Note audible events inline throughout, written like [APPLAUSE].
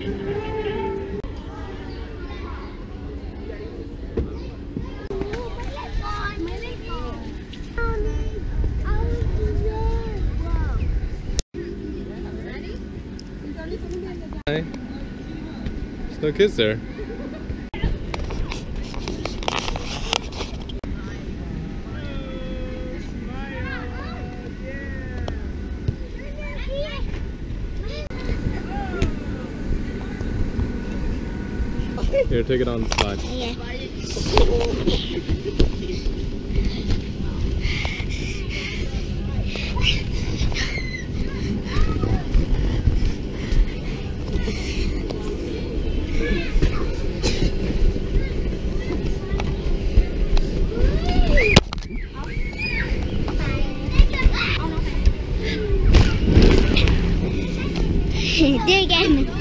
There's no kids there. Here, take it on the slide. [LAUGHS] Do again.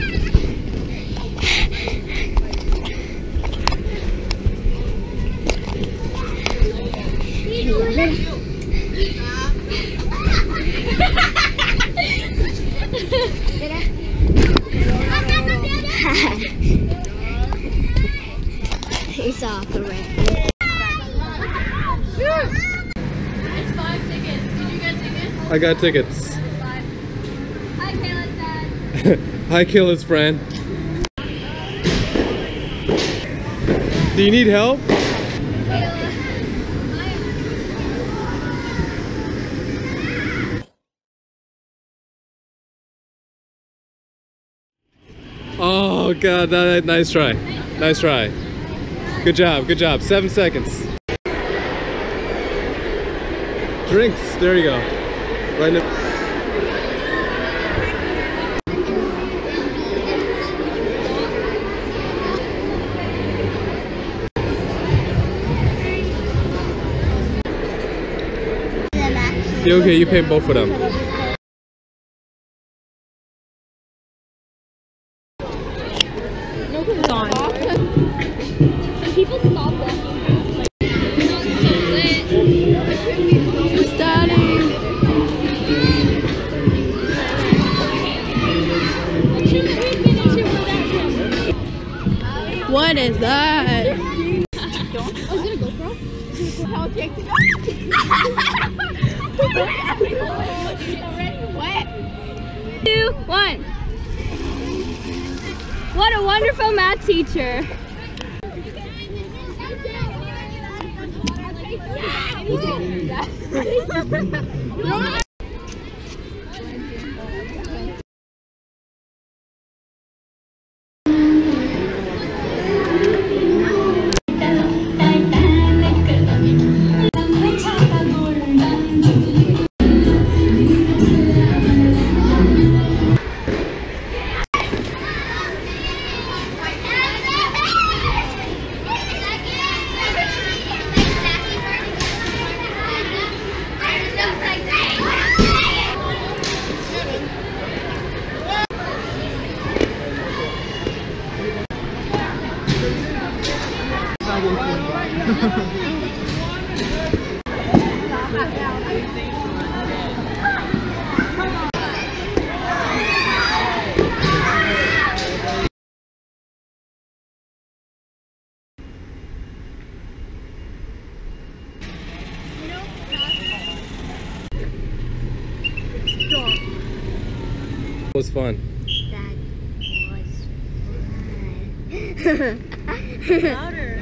[LAUGHS] It's off already. It's five tickets. Did you get tickets? I got tickets. Hi, Kaila's [LAUGHS] dad. Hi, Kaila's friend. Do you need help? Oh god, that, nice try. Nice try. Good job, good job. Seven seconds. Drinks, there you go. Right the- okay, you pay both of them. What is that? Two, one. What a wonderful math teacher. [LAUGHS] was fun. That was fun. [LAUGHS] Louder.